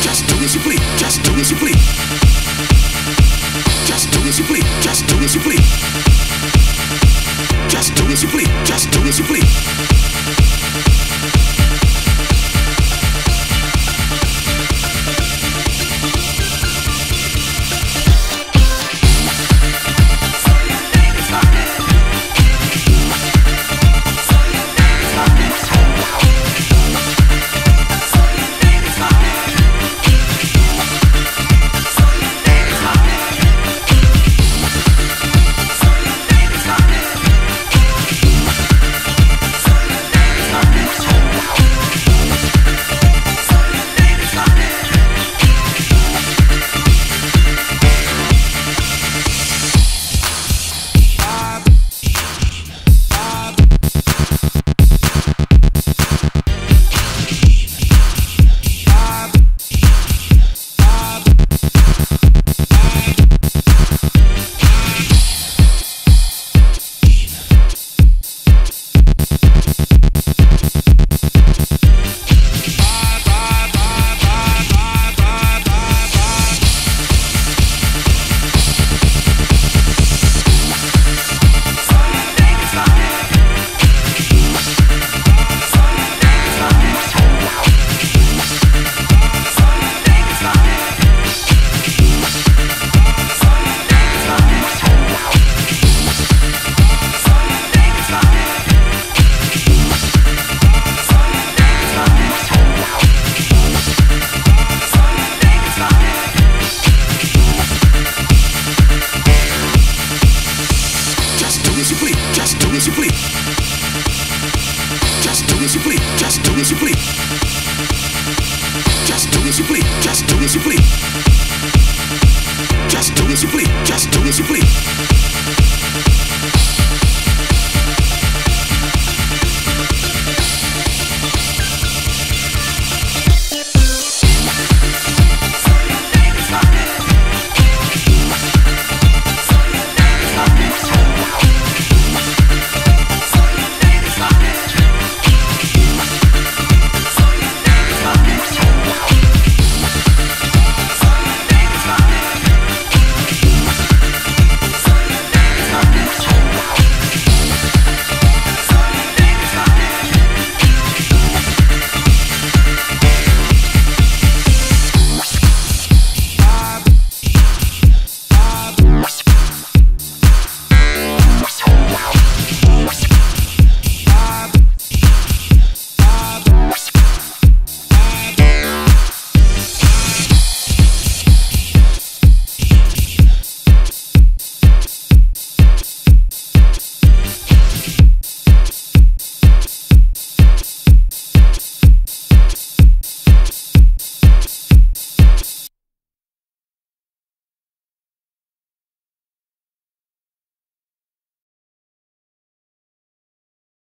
Just do as you please. Just do as you please. Just do as you please. Just do as you please. Just do as you please. Just do as you please. As you please. Just do as you please. Just do as you please. Just do as you please. Just do as you please. Just do as you please. Just do as you please.